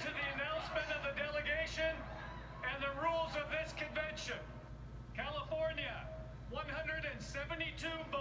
To the announcement of the delegation and the rules of this convention, California, 172 votes,